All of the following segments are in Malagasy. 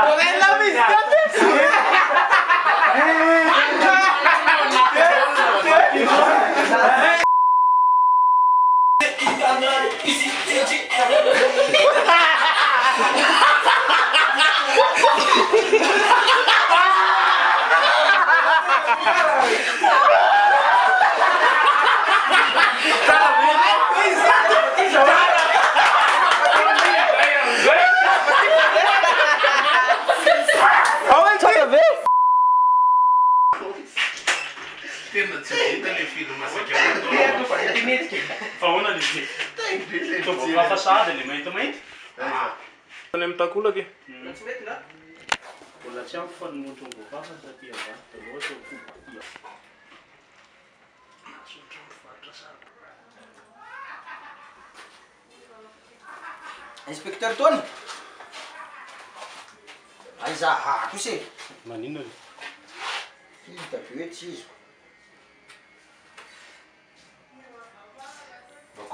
Non è la vista a te! ale maity aiy amytakolakyolatyampo faoa aa inspeter toiemanino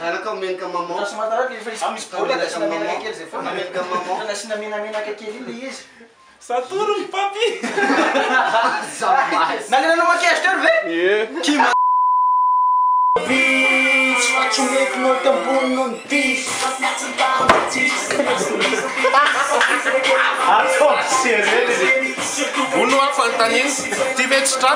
aaaasnamenainakkey ny iyaoro papinanenanao makezitra ely eitsy atsomety noty ambonino ny tionoafantaninyi mesytra